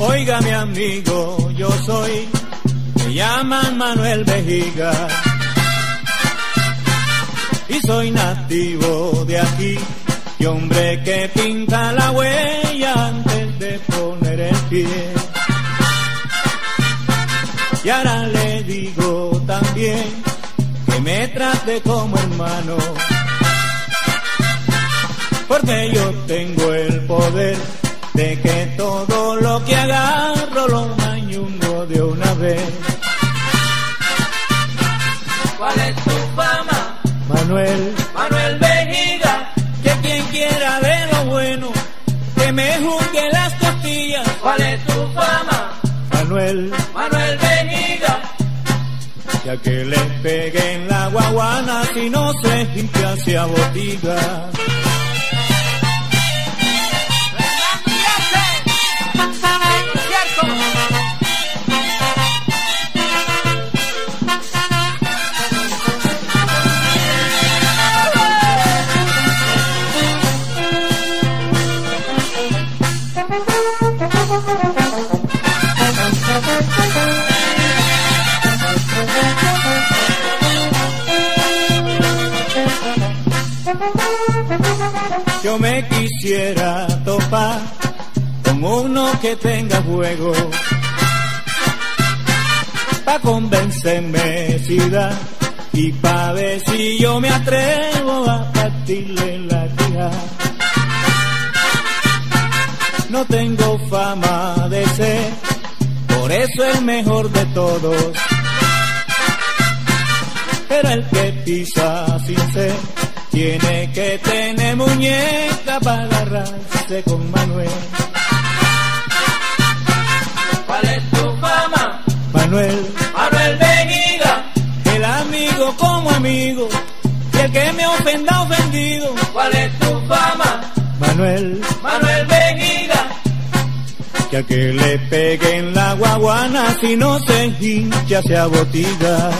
Oiga mi amigo, yo soy, me llaman Manuel Vejiga y soy nativo de aquí y hombre que pinta la huella antes de poner el pie. Y ahora le digo también que me trate como hermano, porque yo tengo el poder de que todo lo que agarro lo mañungo de una vez. ¿Cuál es tu fama? Manuel, Manuel Vejiga. que quien quiera de lo bueno, que me juzgue las costillas. ¿Cuál es tu fama? Manuel, Manuel Vejiga. ya que le pegue en la guaguana si no se limpia hacia botiga. Yo me quisiera topar con uno que tenga juego pa' convencerme si da y pa' ver si yo me atrevo a partirle la tía. No tengo fama de ser, por eso el mejor de todos. Pero el que pisa sin ser, tiene que tener muñeca para agarrarse con Manuel. ¿Cuál es tu fama? Manuel, Manuel Vejiga. el amigo como amigo, y el que me ofenda ofendido. ¿Cuál es tu fama? Manuel, Manuel Vejiga. que a que le peguen la guaguana si no se hincha se abotiga.